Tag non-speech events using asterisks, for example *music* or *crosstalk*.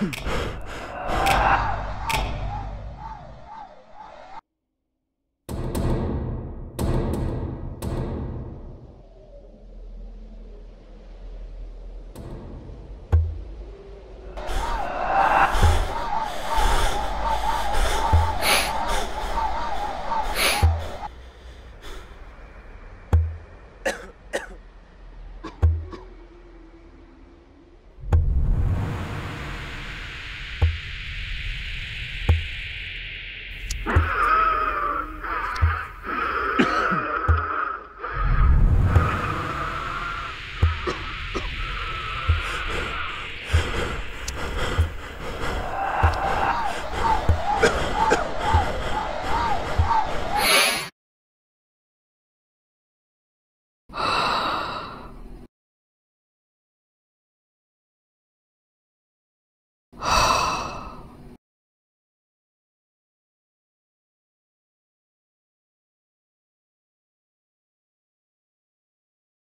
Fuck. *coughs*